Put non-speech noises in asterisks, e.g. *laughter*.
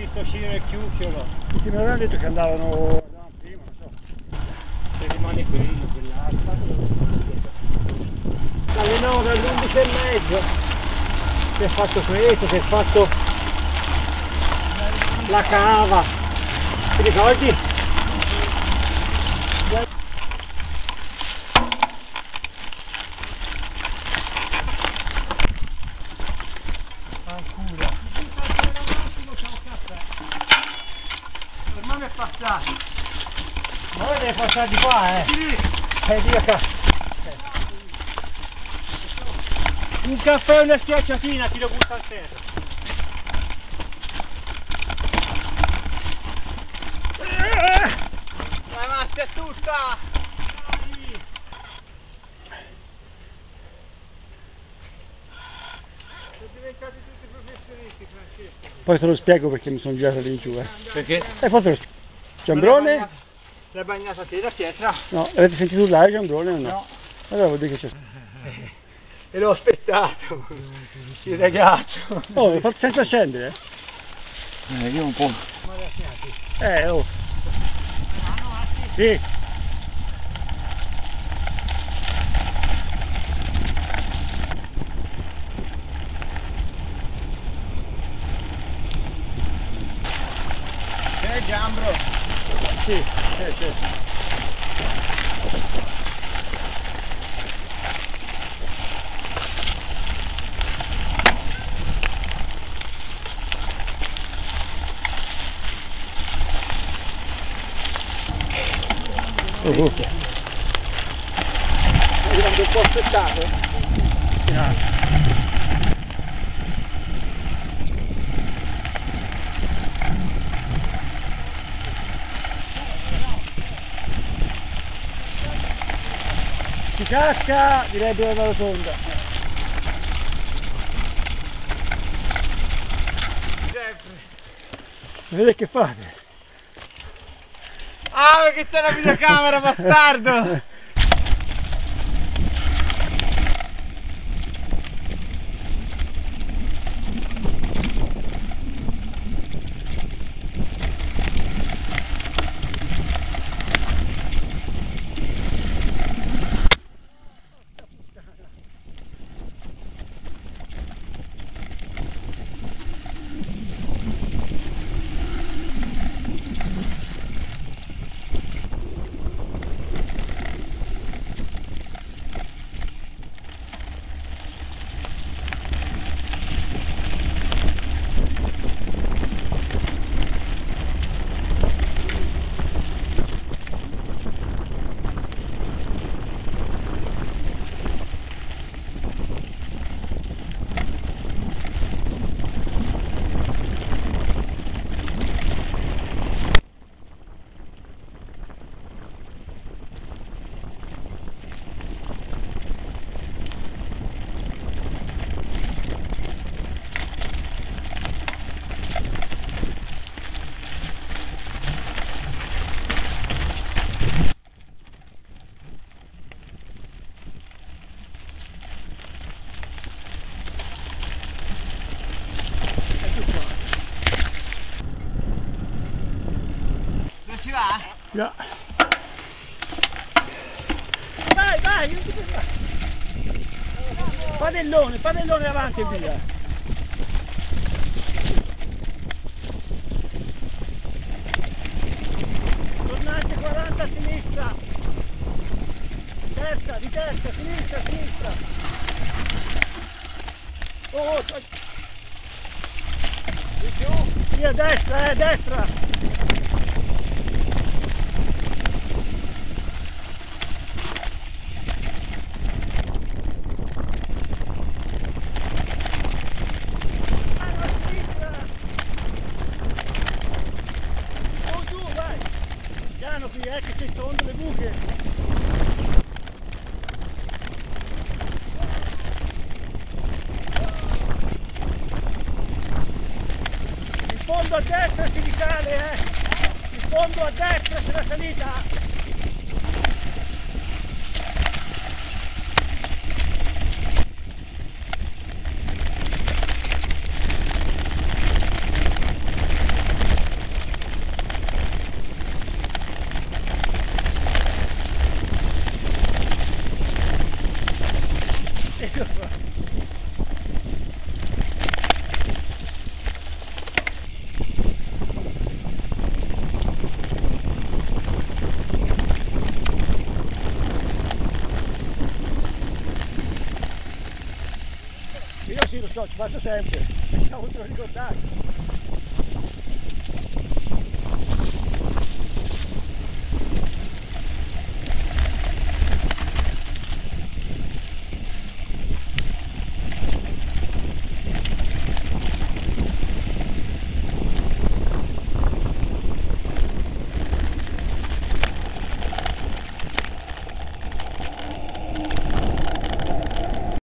visto scendere il chiucchiolo. Sì, mi avevano detto che andavano, andavano prima, non so. Se rimane quello, quell'altro. Dalle 9 alle 11 e mezzo. Si è fatto questo, si è fatto la cava. Ti ricordi? Me è passato. Ma voi deve passare di qua, eh? Eh, di qua. Un caffè e una schiacciatina ti lo butta a terra. La mazza è tutta! Sono diventati tutti professionisti, Francesco. Poi te lo spiego perché mi sono girato lì giù, eh. Perché? E poi te lo spiego. Giambrone? L'hai bagnata te la pietra? No, avete sentito urlare Giambrone o no? No. Allora vuol dire che c'è *laughs* E l'ho aspettato, il ragazzo. Oh, l'ho fatto senza scendere? Eh, io un po'. Eh, oh. Sì. C'è Giambro. Sì, sì, sì. Uh, uh. Arrivando un po' aspettato. Casca, direbbe la rotonda. Vedete che fate? Ah, perché c'è la videocamera, bastardo! *laughs* Non si Già. Vai, vai! non ti. Padellone, padellone avanti e via. Tornante 40 a sinistra. Terza, di terza, sinistra, sinistra. Oh, oh, to- di più. Sì, a destra, eh, destra. Mano a sinistra. Oh, giù, vai. Piano qui, eh, che ci sono delle buche. In fondo a destra si risale, eh. In fondo a destra c'è la salita. Io sì lo so, ci passo sempre, siamo te lo ricordato.